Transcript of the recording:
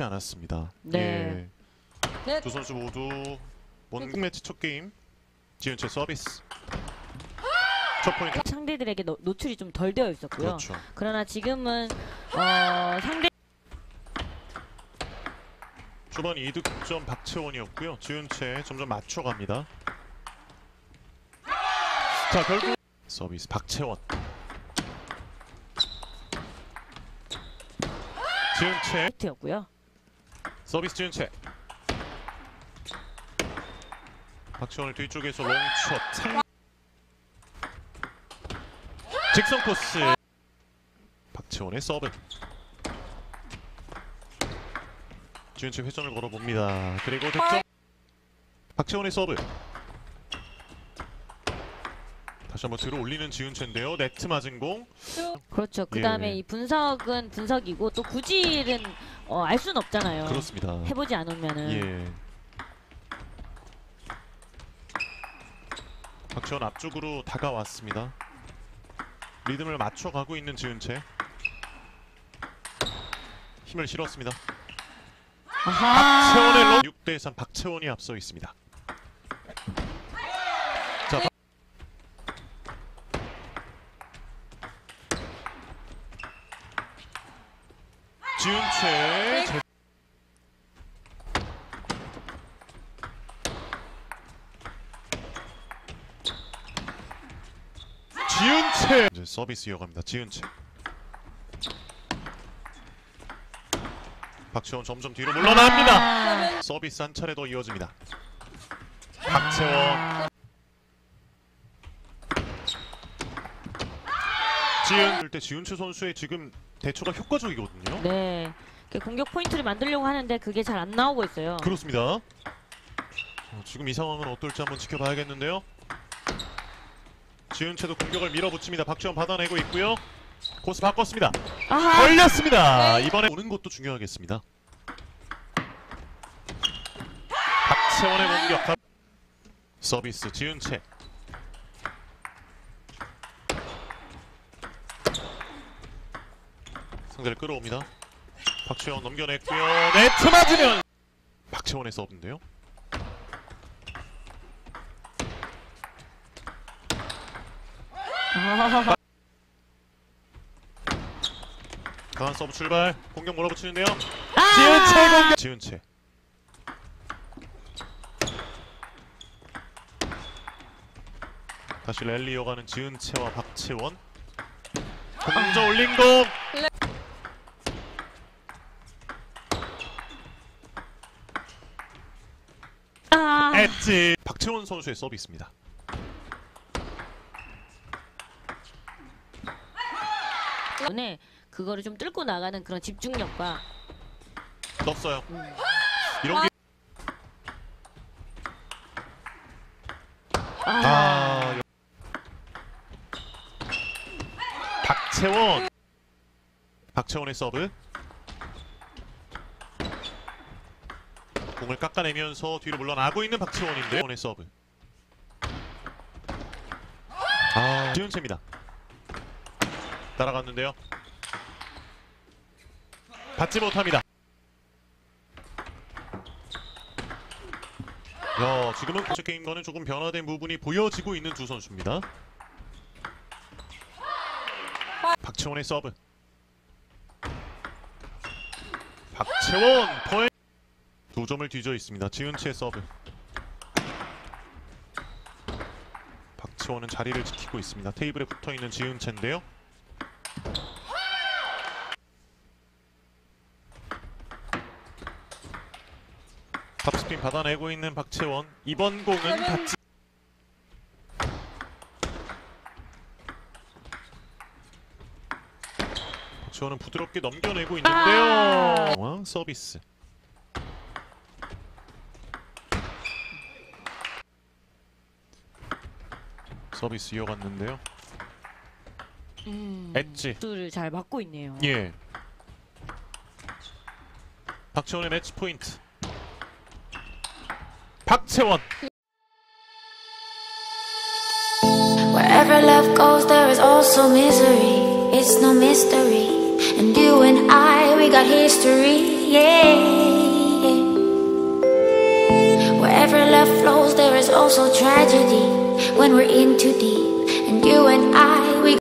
쉽지 않았습니다. 네. 네. 예. 두 선수 모두 원국 매치 첫 게임 지은채 서비스. 첫 포인트. 상대들에게 노, 노출이 좀 덜 되어 있었고요. 그렇죠. 그러나 지금은 어, 상대 초반 2득점 박채원이었고요. 지은채 점점 맞춰갑니다. 자 결국 서비스 박채원. 지은채 세트였고요. 서비스 지은채. 박채원을 뒤쪽에서 상. 직선 코스. 박채원의 서브. 지은채 회전을 걸어봅니다. 그리고 득점. 박채원의 서브. 다시 한번 들어 올리는 지은채인데요. 네트 맞은 공. 그렇죠. 그 다음에 예. 이 분석은 분석이고 또 구질은 어, 알 수는 없잖아요. 그렇습니다. 해보지 않으면은. 예. 박지원 앞쪽으로 다가왔습니다. 리듬을 맞춰가고 있는 지은채. 힘을 실었습니다. 박채원의 로 6대 3 박채원이 앞서 있습니다. 지은채 제- 지은채 이제 서비스 이어갑니다. 지은채 박채원 점점 뒤로 물러납니다. 아. 서비스 한 차례 더 이어집니다. 박채원 지은 때 지은채 선수의 지금 대처가 효과적이거든요. 네. 그 공격 포인트를 만들려고 하는데 그게 잘 안 나오고 있어요. 그렇습니다. 어, 지금 이 상황은 어떨지 한번 지켜봐야겠는데요. 지은채도 공격을 밀어붙입니다. 박지원 받아내고 있고요. 코스 바꿨습니다. 아하. 걸렸습니다. 이번에 오는 것도 중요하겠습니다. 박채원의 공격. 서비스 지은채. 상대를 끌어옵니다. 박채원 넘겨냈고요. 네트 맞으면 박채원의 서브인데요. 강한 서브 출발. 공격 몰아붙이는데요. 아. 지은채 공격. 지은채. 다시 랠리 이어가는 지은채와 박채원. 공저 올린 공. 아. 엣지. 박채원 선수의 서비스입니다. 때문에 그거를 좀 뚫고 나가는 그런 집중력과 넣었어요. 음. 이런 게 아. 아. 여- 박채원. 박채원의 서브. 공을 깎아내면서 뒤로 물러나고 있는 박채원인데 원의 서브. 아, 지은채입니다. 따라갔는데요. 받지 못합니다. 야, 지금은 그 게임과는 조금 변화된 부분이 보여지고 있는 두 선수입니다. 박채원의 서브. 박채원 포인트 두 점을 뒤져 있습니다. 지은채의 서브. 박채원은 자리를 지키고 있습니다. 테이블에 붙어 있는 지은채인데요. 탑스핀 받아내고 있는 박채원. 이번 공은 받지. 박채원은 부드럽게 넘겨내고 있는데요. 와, 서비스. 서비스 이어갔는데요. 음. 엣지. 수를 잘 맞고 있네요. 예. 박채원의 매치 포인트. 박채원. Wherever love goes, there is also misery. It's no mystery. And you and I, we got history. yeah, yeah. Wherever love flows, there is also tragedy when we're in too deep. And you and I